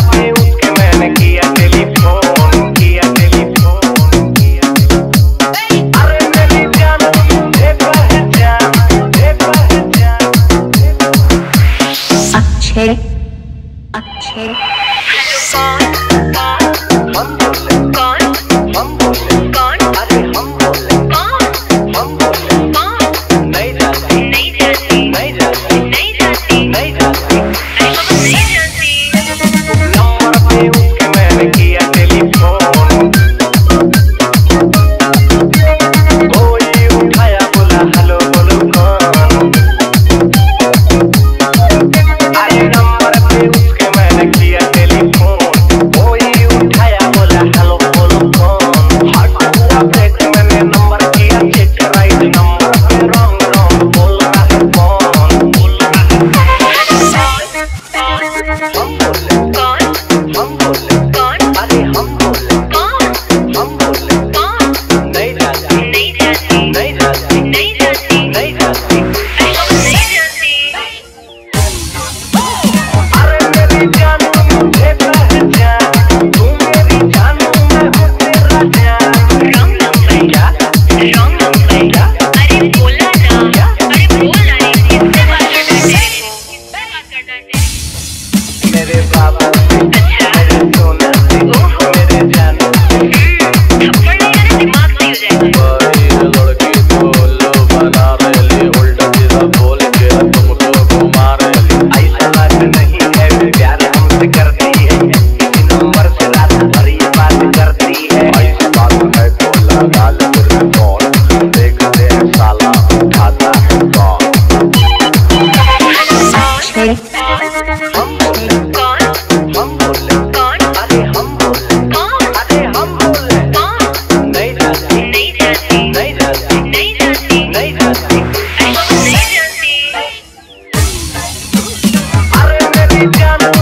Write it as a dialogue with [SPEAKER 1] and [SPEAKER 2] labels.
[SPEAKER 1] से किया टेलीफोन किया टेलीफोन किया मेरे बाबा
[SPEAKER 2] अच्छा।
[SPEAKER 1] I'm gonna